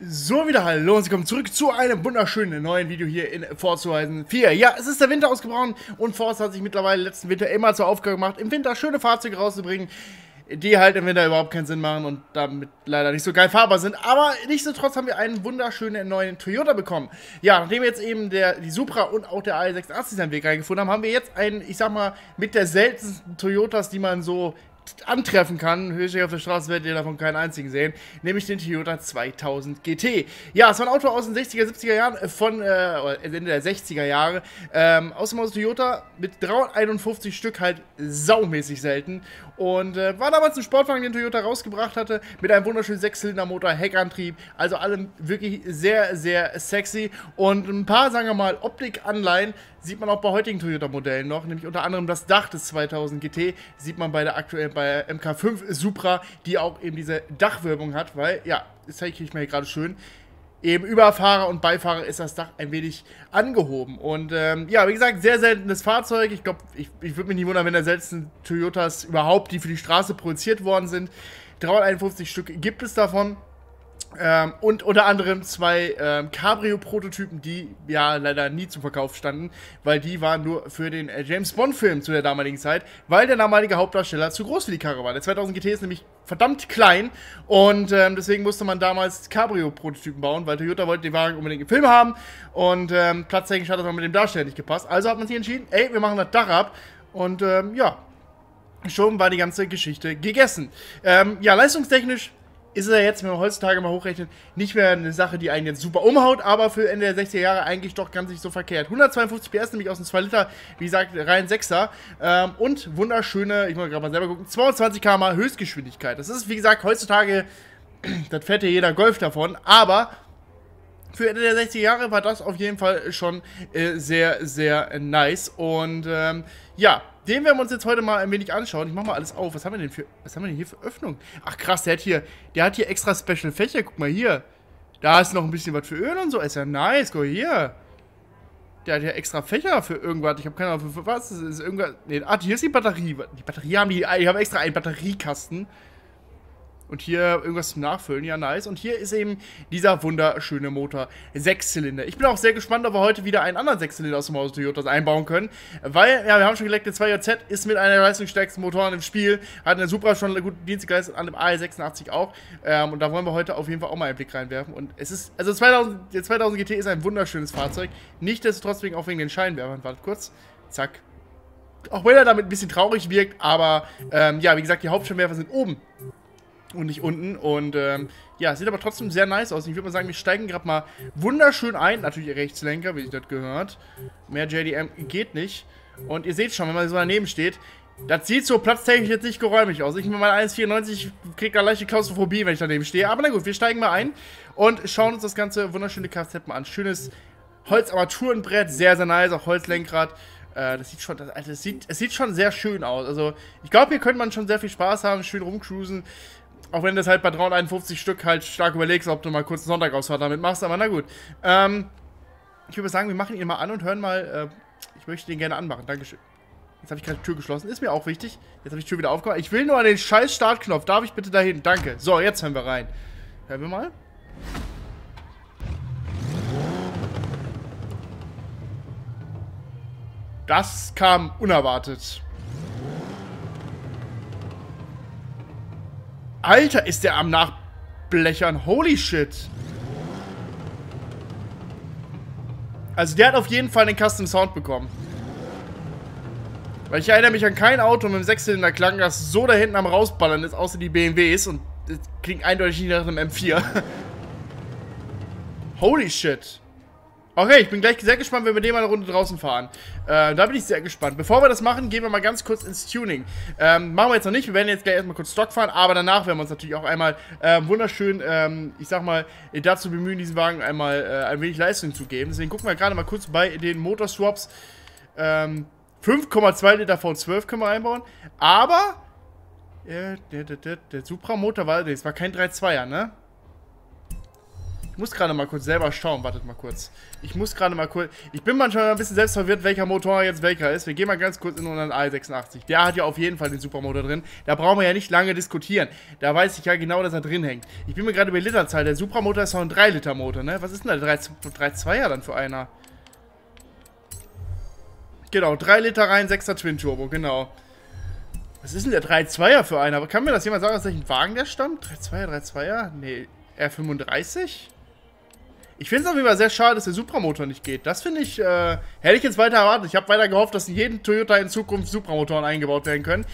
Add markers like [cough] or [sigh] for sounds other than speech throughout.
So, wieder hallo und Sie kommen zurück zu einem wunderschönen neuen Video hier in Forza Horizon 4. Ja, es ist der Winter ausgebrochen und Forza hat sich mittlerweile letzten Winter immer zur Aufgabe gemacht, im Winter schöne Fahrzeuge rauszubringen, die halt im Winter überhaupt keinen Sinn machen und damit leider nicht so geil fahrbar sind. Aber nichtsdestotrotz haben wir einen wunderschönen neuen Toyota bekommen. Ja, nachdem jetzt eben der, die Supra und auch der AE86 seinen Weg reingefunden haben, haben wir jetzt einen, ich sag mal, mit der seltensten Toyotas, die man so antreffen kann, höchstens auf der Straße werdet ihr davon keinen einzigen sehen, nämlich den Toyota 2000 GT. Ja, es war ein Auto aus den 60er, 70er Jahren, äh, von äh, Ende der 60er Jahre, ähm, aus dem Haus Toyota mit 351 Stück halt saumäßig selten und äh, war damals ein Sportwagen, den Toyota rausgebracht hatte, mit einem wunderschönen Sechszylindermotor, Heckantrieb, also allem wirklich sehr, sehr sexy und ein paar, sagen wir mal, Optikanleihen sieht man auch bei heutigen Toyota-Modellen noch, nämlich unter anderem das Dach des 2000 GT, sieht man bei der aktuell bei MK5 Supra, die auch eben diese Dachwölbung hat, weil, ja, das zeige ich mir hier gerade schön, eben über Fahrer und Beifahrer ist das Dach ein wenig angehoben. Und ähm, ja, wie gesagt, sehr seltenes Fahrzeug. Ich glaube, ich, ich würde mich nicht wundern, wenn der seltensten Toyotas überhaupt, die für die Straße produziert worden sind. 351 Stück gibt es davon. Ähm, und unter anderem zwei ähm, Cabrio-Prototypen, die ja leider nie zum Verkauf standen, weil die waren nur für den äh, James Bond-Film zu der damaligen Zeit, weil der damalige Hauptdarsteller zu groß für die Karre war. Der 2000 GT ist nämlich verdammt klein und ähm, deswegen musste man damals Cabrio-Prototypen bauen, weil Toyota wollte den Wagen unbedingt im Film haben und ähm, platztechnisch hat das auch mit dem Darsteller nicht gepasst. Also hat man sich entschieden, ey, wir machen das Dach ab und ähm, ja, schon war die ganze Geschichte gegessen. Ähm, ja, leistungstechnisch ist ja jetzt, wenn man heutzutage mal hochrechnet, nicht mehr eine Sache, die einen jetzt super umhaut, aber für Ende der 60er Jahre eigentlich doch ganz nicht so verkehrt. 152 PS, nämlich aus dem 2 Liter, wie gesagt, rein 6er. Ähm, und wunderschöne, ich muss gerade mal selber gucken, 22 km Höchstgeschwindigkeit. Das ist, wie gesagt, heutzutage, [clears throat] das fährt ja jeder Golf davon, aber für Ende der 60er Jahre war das auf jeden Fall schon äh, sehr, sehr nice. Und ähm, ja, den werden wir uns jetzt heute mal ein wenig anschauen. Ich mach mal alles auf. Was haben wir denn für, was haben wir denn hier für Öffnung? Ach krass, der hat hier, der hat hier extra Special Fächer. Guck mal hier. Da ist noch ein bisschen was für Öl und so. Ist ja nice. Guck hier. Der hat ja extra Fächer für irgendwas. Ich habe keine Ahnung, für, für was. Das ist irgendwas. Nee, ah, hier ist die Batterie. Die Batterie haben die. Ich habe extra einen Batteriekasten. Und hier irgendwas zum Nachfüllen, ja nice. Und hier ist eben dieser wunderschöne Motor. Sechszylinder. Ich bin auch sehr gespannt, ob wir heute wieder einen anderen Sechszylinder aus dem Haus Toyotas einbauen können. Weil, ja, wir haben schon geleckt, der 2JZ ist mit einer der leistungsstärksten Motoren im Spiel. Hat eine Supra schon gute Dienste geleistet, an dem AE86 auch. Ähm, und da wollen wir heute auf jeden Fall auch mal einen Blick reinwerfen. Und es ist, also 2000, der 2000 GT ist ein wunderschönes Fahrzeug. Nichtsdestotrotz wegen, auch wegen den Scheinwerfern. Warte kurz. Zack. Auch wenn er damit ein bisschen traurig wirkt, aber ähm, ja, wie gesagt, die Hauptscheinwerfer sind oben und nicht unten. Und ähm, ja, sieht aber trotzdem sehr nice aus. Ich würde mal sagen, wir steigen gerade mal wunderschön ein. Natürlich Rechtslenker, wie sich das gehört. Mehr JDM geht nicht. Und ihr seht schon, wenn man so daneben steht, das sieht so platztechnisch jetzt nicht geräumig aus. Ich mit meinem 1,94 kriege da leichte Klaustrophobie, wenn ich daneben stehe. Aber na gut, wir steigen mal ein und schauen uns das ganze wunderschöne Kfz mal an. Schönes Holzarmaturenbrett, sehr, sehr nice, auch Holzlenkrad. Äh, das sieht schon, das, also, das sieht, es sieht schon sehr schön aus. Also, ich glaube, hier könnte man schon sehr viel Spaß haben, schön rumcruisen. Auch wenn du das halt bei 351 Stück halt stark überlegst, ob du mal kurz einen Sonntagausfahrt damit machst, aber na gut. Ähm, ich würde sagen, wir machen ihn mal an und hören mal. Äh, ich möchte den gerne anmachen. Dankeschön. Jetzt habe ich gerade die Tür geschlossen. Ist mir auch wichtig. Jetzt habe ich die Tür wieder aufgemacht. Ich will nur an den scheiß Startknopf. Darf ich bitte dahin? Danke. So, jetzt hören wir rein. Hören wir mal. Das kam unerwartet. Alter, ist der am Nachblechern. Holy shit. Also der hat auf jeden Fall einen Custom Sound bekommen. Weil ich erinnere mich an kein Auto mit einem Sechszylinder klang, das so da hinten am rausballern ist, außer die BMWs. Und das klingt eindeutig nicht nach einem M4. [laughs] Holy shit. Okay, ich bin gleich sehr gespannt, wenn wir den mal eine Runde draußen fahren. Äh, da bin ich sehr gespannt. Bevor wir das machen, gehen wir mal ganz kurz ins Tuning. Ähm, machen wir jetzt noch nicht, wir werden jetzt gleich erstmal kurz Stock fahren, aber danach werden wir uns natürlich auch einmal äh, wunderschön, ähm, ich sag mal, dazu bemühen, diesen Wagen einmal äh, ein wenig Leistung zu geben. Deswegen gucken wir gerade mal kurz bei den Motorswaps. Ähm, 5,2 Liter V12 können wir einbauen, aber der, der, der, der Supra-Motor war, das war kein 3.2er, ne? Muss gerade mal kurz selber schauen. Wartet mal kurz. Ich muss gerade mal kurz... Ich bin manchmal ein bisschen selbst verwirrt, welcher Motor jetzt welcher ist. Wir gehen mal ganz kurz in unseren i86. Der hat ja auf jeden Fall den Supermotor drin. Da brauchen wir ja nicht lange diskutieren. Da weiß ich ja genau, dass er drin hängt. Ich bin mir gerade über Literzahl. Der Supramotor ist noch ein 3-Liter-Motor, ne? Was ist denn der 3,2er dann für einer? Genau, 3 Liter rein, 6er Twin-Turbo, genau. Was ist denn der 3,2er für einer? Kann mir das jemand sagen, aus welchem Wagen der stammt? 3,2er, 3,2er? Nee, R35? Ich finde es auf jeden Fall sehr schade, dass der Supramotor nicht geht. Das finde ich, äh, hätte ich jetzt weiter erwartet. Ich habe weiter gehofft, dass in jedem Toyota in Zukunft Supramotoren eingebaut werden können.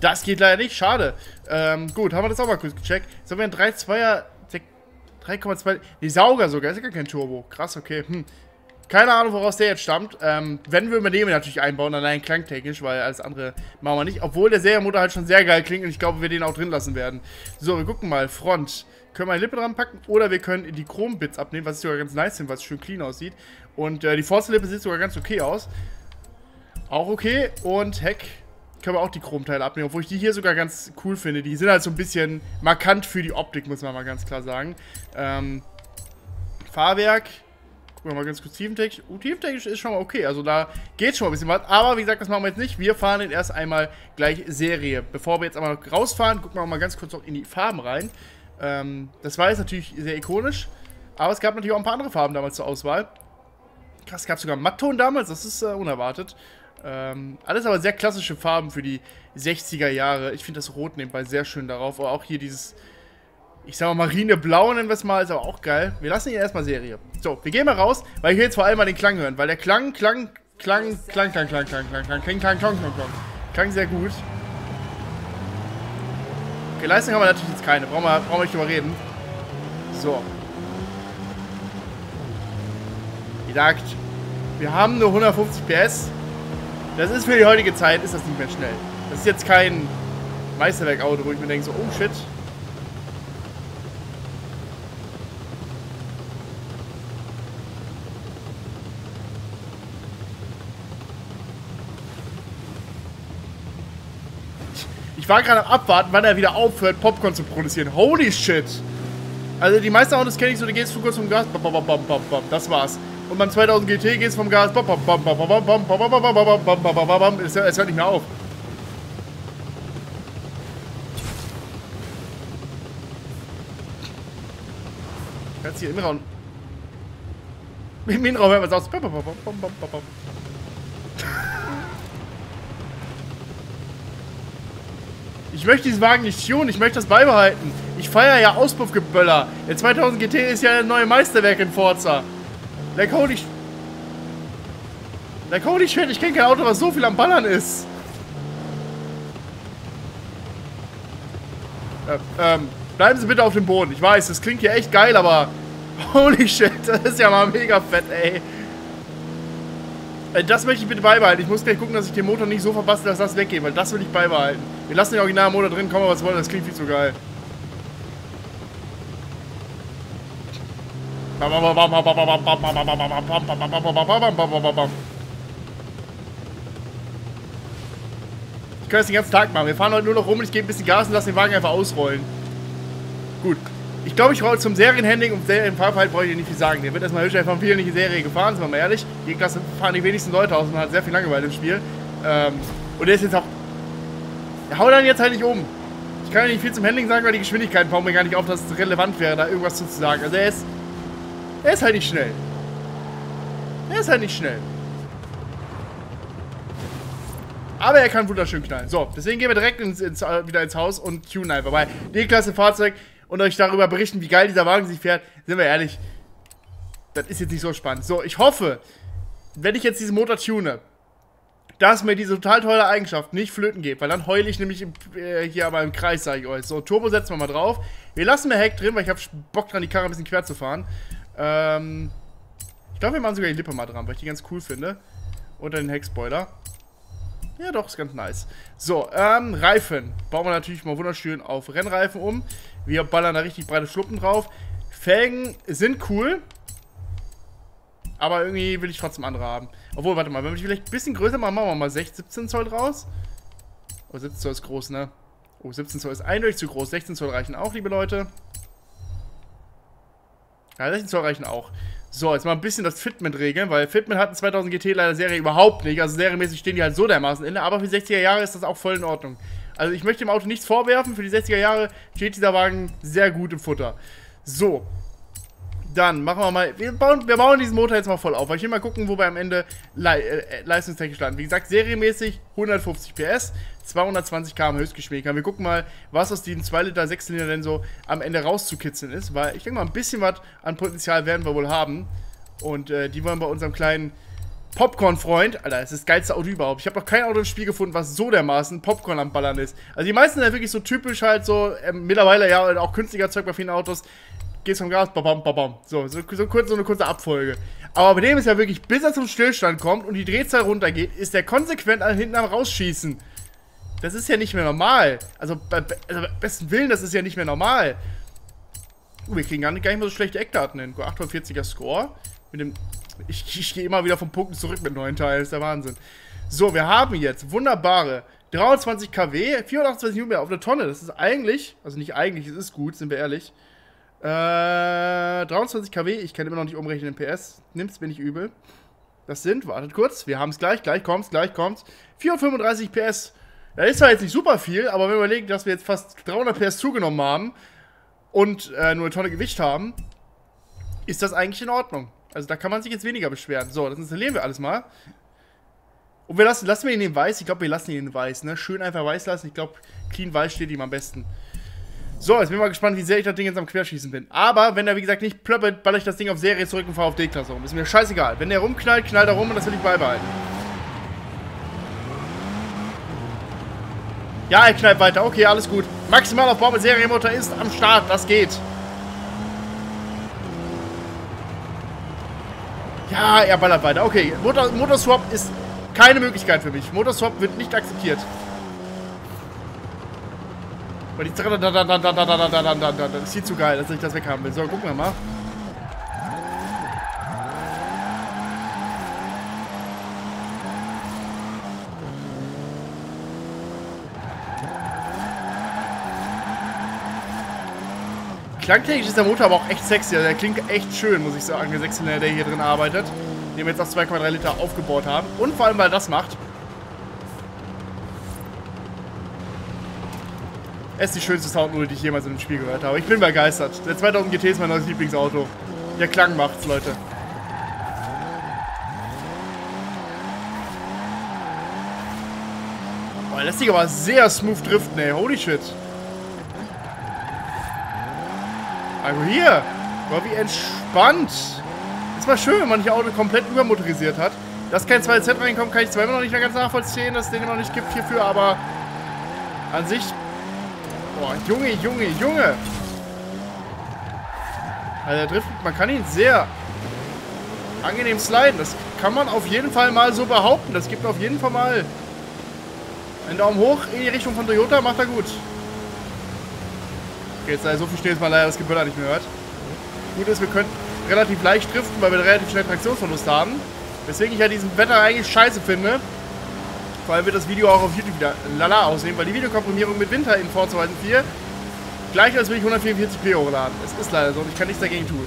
Das geht leider nicht, schade. Ähm, gut, haben wir das auch mal kurz gecheckt. Jetzt haben wir einen 3,2er, 3,2, die Sauger sogar, ist ja gar kein Turbo. Krass, okay. Hm. Keine Ahnung, woraus der jetzt stammt. Ähm, wenn wir übernehmen, natürlich einbauen, allein klangtechnisch, weil alles andere machen wir nicht. Obwohl der Serienmotor halt schon sehr geil klingt und ich glaube, wir den auch drin lassen werden. So, wir gucken mal. Front. Können wir eine Lippe dran packen oder wir können die Chrom-Bits abnehmen, was sogar ganz nice sind, was schön clean aussieht. Und äh, die Forza-Lippe sieht sogar ganz okay aus. Auch okay. Und Heck können wir auch die Chromteile abnehmen, obwohl ich die hier sogar ganz cool finde. Die sind halt so ein bisschen markant für die Optik, muss man mal ganz klar sagen. Ähm, Fahrwerk Gucken wir mal ganz kurz tiefentechnisch. Uh, tiefentechnisch ist schon mal okay. Also da geht schon mal ein bisschen was. Aber wie gesagt, das machen wir jetzt nicht. Wir fahren jetzt erst einmal gleich Serie. Bevor wir jetzt noch rausfahren, gucken wir mal ganz kurz noch in die Farben rein. Ähm, das war jetzt natürlich sehr ikonisch. Aber es gab natürlich auch ein paar andere Farben damals zur Auswahl. Krass, es gab sogar Mattton damals. Das ist äh, unerwartet. Ähm, alles aber sehr klassische Farben für die 60er Jahre. Ich finde das Rot nebenbei sehr schön darauf. Aber auch hier dieses ich sag mal, Marineblau nennen wir es mal, ist aber auch geil. Wir lassen ihn erstmal Serie. So, wir gehen mal raus, weil ich will jetzt vor allem mal den Klang hören, weil der Klang, Klang, Klang, Klang, Klang, Klang, Klang, Klang, Klang, Klang, Klang, Klang, Klang, Klang, Klang, Klang sehr gut. Okay, Leistung haben wir natürlich jetzt keine, brauchen wir, brauchen wir nicht drüber reden. So. Wie gesagt, wir haben nur 150 PS. Das ist für die heutige Zeit, ist das nicht mehr schnell. Das ist jetzt kein Meisterwerk-Auto, wo ich mir denke so, oh shit, war gerade am Abwarten, wann er wieder aufhört, Popcorn zu produzieren. Holy shit. Also die meisten Autos kenne ich so, du gehst vor kurz vom Gas, das war's. Und beim 2000 GT gehst vom Gas, es hört nicht mehr auf. Kannst hier im Raum. Im Innenraum hören wir es aus. Ich möchte diesen Wagen nicht tun, ich möchte das beibehalten. Ich feiere ja Auspuffgeböller. Der 2000 GT ist ja ein neues Meisterwerk in Forza. Like holy... Like holy shit, ich kenne kein Auto, was so viel am Ballern ist. Äh, ähm, bleiben Sie bitte auf dem Boden. Ich weiß, das klingt hier echt geil, aber... [laughs] Holy shit, das ist ja mal mega fett, ey. Äh, das möchte ich bitte beibehalten. Ich muss gleich gucken, dass ich den Motor nicht so verpasse, dass das weggeht, weil das will ich beibehalten. Wir lassen den Originalmotor drin, kommen wir was wollen, das klingt viel zu geil. Ich kann das den ganzen Tag machen. Wir fahren heute nur noch rum und ich gebe ein bisschen Gas und lasse den Wagen einfach ausrollen. Gut. Ich glaube, ich roll zum Serienhandling und Serienfahrverhalten brauche ich nicht viel sagen. Der wird erstmal hübsch von vielen nicht Serie gefahren, sind wir mal ehrlich. Die Klasse fahren die wenigsten Leute aus und hat sehr viel Langeweile im Spiel. Ähm, und der ist jetzt auch. Der haut dann jetzt halt nicht um. Ich kann ja nicht viel zum Handling sagen, weil die Geschwindigkeiten bauen mir gar nicht auf, dass es relevant wäre, da irgendwas zu sagen. Also er ist. Er ist halt nicht schnell. Er ist halt nicht schnell. Aber er kann wunderschön knallen. So, deswegen gehen wir direkt ins, ins, wieder ins Haus und tunen einfach. Weil D-Klasse Fahrzeug und euch darüber berichten, wie geil dieser Wagen sich fährt, sind wir ehrlich, das ist jetzt nicht so spannend. So, ich hoffe, wenn ich jetzt diesen Motor tune, dass mir diese total tolle Eigenschaft nicht flöten geht, weil dann heule ich nämlich im, äh, hier aber im Kreis, sage ich euch. So, Turbo setzen wir mal drauf. Wir lassen mir Heck drin, weil ich habe Bock dran, die Karre ein bisschen quer zu fahren. Ähm, ich glaube, wir machen sogar die Lippe mal dran, weil ich die ganz cool finde. Unter den Heckspoiler. Ja, doch, ist ganz nice. So, ähm, Reifen. Bauen wir natürlich mal wunderschön auf Rennreifen um. Wir ballern da richtig breite Schluppen drauf. Felgen sind cool. Aber irgendwie will ich trotzdem andere haben. Obwohl, warte mal, wenn wir die vielleicht ein bisschen größer machen, machen wir mal 16, 17 Zoll draus. Oh, 17 Zoll ist groß, ne? Oh, 17 Zoll ist eindeutig zu groß. 16 Zoll reichen auch, liebe Leute. Ja, 16 Zoll reichen auch. So, jetzt mal ein bisschen das Fitment regeln, weil Fitment hatten 2000 GT leider Serie überhaupt nicht. Also serienmäßig stehen die halt so dermaßen inne, aber für 60er Jahre ist das auch voll in Ordnung. Also ich möchte dem Auto nichts vorwerfen, für die 60er Jahre steht dieser Wagen sehr gut im Futter. So, dann machen wir mal, wir bauen, wir bauen diesen Motor jetzt mal voll auf, weil ich will mal gucken, wo wir am Ende le äh, leistungstechnisch landen. Wie gesagt, serienmäßig 150 PS, 220 km Höchstgeschwindigkeit. Wir gucken mal, was aus diesen 2 Liter 6 Zylinder denn so am Ende rauszukitzeln ist, weil ich denke mal, ein bisschen was an Potenzial werden wir wohl haben. Und äh, die wollen bei unserem kleinen Popcorn-Freund, Alter, das ist das geilste Auto überhaupt. Ich habe noch kein Auto im Spiel gefunden, was so dermaßen Popcorn am Ballern ist. Also die meisten sind ja wirklich so typisch halt so, äh, mittlerweile ja auch künstlicher Zeug bei vielen Autos, gehst vom Gas, babam, babam. So, so, so, kurz, so eine kurze Abfolge. Aber bei dem ist ja wirklich, bis er zum Stillstand kommt und die Drehzahl runtergeht, ist der konsequent an hinten am Rausschießen. Das ist ja nicht mehr normal. Also, bei also, besten Willen, das ist ja nicht mehr normal. Uh, wir kriegen gar nicht, gar nicht mal so schlechte Eckdaten hin. 48er Score. Mit dem. Ich, ich gehe immer wieder von Punkten zurück mit neuen Teilen. Ist der Wahnsinn. So, wir haben jetzt wunderbare 23 kW, 428 Newtonmeter auf der Tonne. Das ist eigentlich, also nicht eigentlich, es ist gut, sind wir ehrlich. Äh, 23 kW, ich kann immer noch nicht umrechnen in PS. Nimm's mir nicht übel. Das sind, wartet kurz, wir haben es gleich, gleich kommt's, gleich kommt's. 435 PS. Das ist zwar jetzt nicht super viel, aber wenn wir überlegen, dass wir jetzt fast 300 PS zugenommen haben und äh, nur eine Tonne Gewicht haben, ist das eigentlich in Ordnung. Also da kann man sich jetzt weniger beschweren. So, das installieren wir alles mal. Und wir lassen, lassen wir ihn in weiß. Ich glaube, wir lassen ihn in weiß, ne? Schön einfach weiß lassen. Ich glaube, clean weiß steht ihm am besten. So, jetzt bin ich mal gespannt, wie sehr ich das Ding jetzt am Querschießen bin. Aber wenn er, wie gesagt, nicht plöppelt, baller ich das Ding auf Serie zurück und fahre auf D-Klasse rum. Ist mir scheißegal. Wenn der rumknallt, knallt er rum und das will ich beibehalten. Ja, er knallt weiter. Okay, alles gut. Maximal auf Bau mit Serienmotor ist am Start. Das geht. Ja, er ballert weiter. Okay, Motor, Motorswap ist keine Möglichkeit für mich. Motorswap wird nicht akzeptiert. Weil die ist viel zu geil, dass ich das weghaben will. So, gucken wir mal. Klangtechnisch ist der Motor aber auch echt sexy. Also der klingt echt schön, muss ich sagen, der Sechszylinder, der hier drin arbeitet. Den wir jetzt auf 2,3 Liter aufgebaut haben. Und vor allem, weil das macht. Es ist die schönste Soundnudel, die ich jemals in einem Spiel gehört habe. Ich bin begeistert. Der 2000 GT ist mein neues Lieblingsauto. Der Klang macht's, Leute. Boah, lässt sich aber sehr smooth driften, ey. Holy shit. Also hier. Boah, wie entspannt. Ist mal schön, wenn man nicht Auto komplett übermotorisiert hat. Dass kein 2Z reinkommt, kann ich zwar immer noch nicht mehr ganz nachvollziehen, dass es den immer noch nicht gibt hierfür, aber an sich Boah, Junge, Junge, Junge. Also Drift, man kann ihn sehr angenehm sliden. Das kann man auf jeden Fall mal so behaupten. Das gibt auf jeden Fall mal einen Daumen hoch in die Richtung von Toyota. Macht er gut. Okay, jetzt so viel steht jetzt mal leider das Gebüller nicht mehr hört. Gut ist, wir können relativ leicht driften, weil wir relativ schnell Traktionsverlust haben. Weswegen ich ja diesen Wetter eigentlich scheiße finde. Vor allem wird das Video auch auf YouTube wieder lala aussehen, weil die Videokomprimierung mit Winter in Forza Horizon 4 gleich als will ich 144p hochladen. Es ist leider so und ich kann nichts dagegen tun.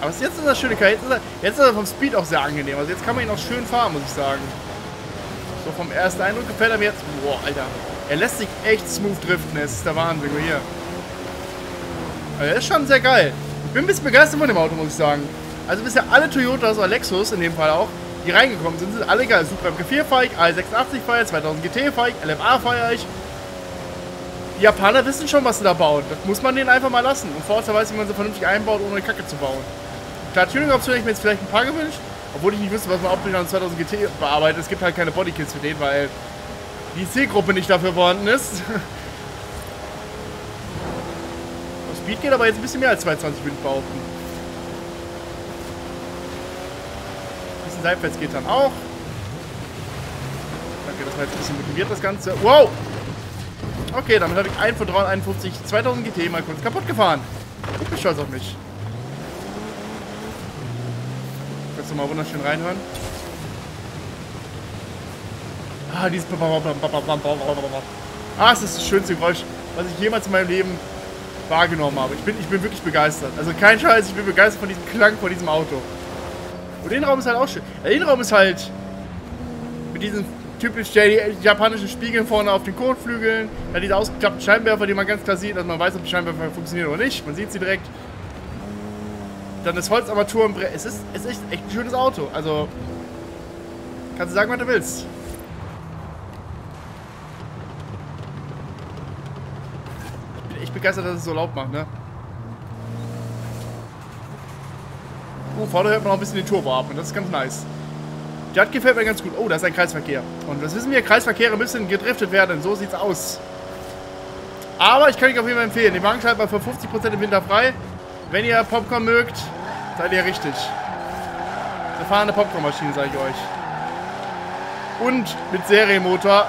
Aber jetzt ist das schöne er, jetzt ist er vom Speed auch sehr angenehm. Also jetzt kann man ihn auch schön fahren, muss ich sagen. Vom ersten Eindruck gefällt er mir jetzt. Boah, Alter. Er lässt sich echt smooth driften. Es ist der Wahnsinn. Guck hier. Also er ist schon sehr geil. Ich bin ein bisschen begeistert von dem Auto, muss ich sagen. Also bisher alle Toyotas oder Lexus in dem Fall auch, die reingekommen sind, sind alle geil. Super MG4 fahre ich, A86 fahre ich, 2000 GT fahre ich, LMA fahre ich. Die Japaner wissen schon, was sie da bauen. Das muss man denen einfach mal lassen. Und Forza weiß, wie man sie vernünftig einbaut, ohne Kacke zu bauen. Klar, Tuning-Optionen hätte ich mir jetzt vielleicht ein paar gewünscht. Obwohl ich nicht wüsste, was man optisch an 2000 GT bearbeitet. Es gibt halt keine Bodykits für den, weil die Zielgruppe nicht dafür vorhanden ist. [laughs] Speed geht aber jetzt ein bisschen mehr als 22, würde ich behaupten. Seitwärts geht dann auch. Danke, das war jetzt ein bisschen motiviert, das Ganze. Wow! Okay, damit habe ich einen von 351 2000 GT mal kurz kaputt gefahren. Ich bin stolz auf mich. Du mal wunderschön reinhören? Ah, dieses... Ah, es ist das schönste Geräusch. was ich jemals in meinem Leben wahrgenommen habe. Ich bin, ich bin wirklich begeistert. Also kein Scheiß, ich bin begeistert von diesem Klang von diesem Auto. Und der Innenraum ist halt auch schön. Der Innenraum ist halt mit diesen typisch japanischen Spiegeln vorne auf den Kotflügeln. Ja, diese ausgeklappten Scheinwerfer, die man ganz klar sieht, dass man weiß, ob die Scheinwerfer funktionieren oder nicht. Man sieht sie direkt. Dann das Holzarmaturenbrett. Es ist, es ist echt ein schönes Auto. Also, kannst du sagen, was du willst. Ich bin echt begeistert, dass es so laut macht, ne? Oh, vorne hört man auch ein bisschen den Turbo ab und das ist ganz nice. Das gefällt mir ganz gut. Oh, da ist ein Kreisverkehr. Und was wissen wir? Kreisverkehre müssen gedriftet werden. So sieht's aus. Aber ich kann euch auf jeden Fall empfehlen. Den Wagen schaltet mal für 50% im Winter frei. Wenn ihr Popcorn mögt, seid ihr richtig. Eine fahrende Popcornmaschine, sage ich euch. Und mit Serienmotor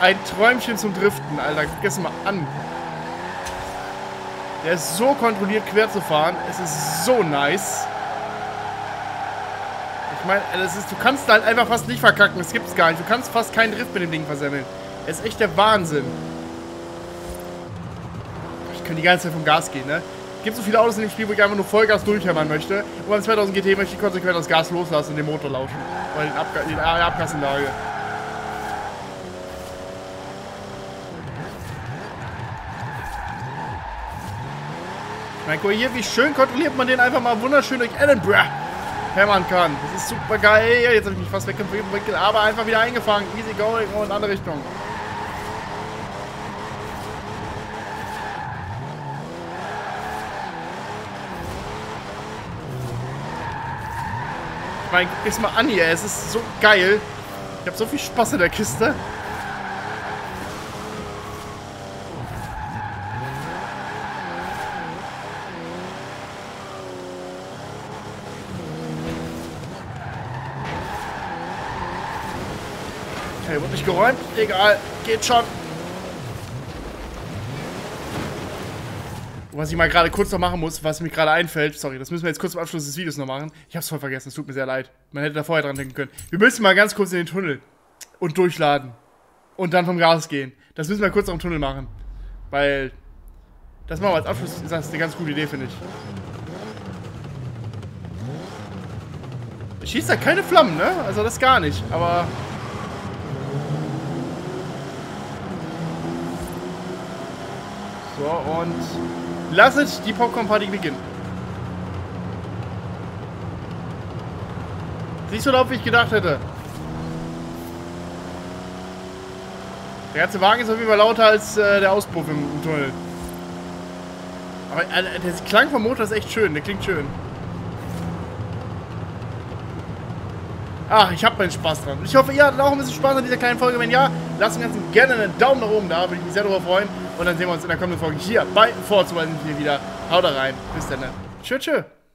ein Träumchen zum Driften, Alter. Guck es mal an. Der ist so kontrolliert quer zu fahren. Es ist so nice. Ich meine, das ist, du kannst halt einfach fast nicht verkacken. Das gibt's gar nicht. Du kannst fast keinen Drift mit dem Ding versemmeln. Es ist echt der Wahnsinn. Ich kann die ganze Zeit vom Gas gehen, ne? Gibt so viele Autos in dem Spiel, wo ich einfach nur Vollgas durchhämmern möchte. Und beim 2000 GT möchte ich konsequent das Gas loslassen und den Motor lauschen. Oder den Abga Abgasanlage. Ich meine, guck hier, wie schön kontrolliert man den einfach mal wunderschön durch Edinburgh hämmern kann. Das ist super geil. Jetzt habe ich mich fast weggewickelt, aber einfach wieder eingefangen. Easy going und andere Richtung. Meine, guck es mal an hier. Es ist so geil. Ich habe so viel Spaß in der Kiste. Okay, wird nicht geräumt. Egal, geht schon. Was ich mal gerade kurz noch machen muss, was mir gerade einfällt, sorry, das müssen wir jetzt kurz zum Abschluss des Videos noch machen. Ich hab's voll vergessen, es tut mir sehr leid. Man hätte da vorher dran denken können. Wir müssen mal ganz kurz in den Tunnel und durchladen. Und dann vom Gas gehen. Das müssen wir kurz am Tunnel machen. Weil, das machen wir als Abschluss, das ist eine ganz gute Idee, finde ich. Schießt da keine Flammen, ne? Also das gar nicht, aber... So, und lasset die Popcorn-Party beginnen. Nicht so laut, wie ich gedacht hätte. Der ganze Wagen ist auf jeden Fall lauter als äh, der Auspuff im, im Tunnel. Aber äh, der Klang vom Motor ist echt schön, der klingt schön. Ach, ich habe meinen Spaß dran. Ich hoffe, ihr hattet auch ein bisschen Spaß an dieser kleinen Folge. Wenn ja, lasst dem gerne einen Daumen nach oben da, würde ich mich sehr darüber freuen. Und dann sehen wir uns in der kommenden Folge hier bei Forza wieder. Haut rein. Bis dann. Tschüss, tschüss.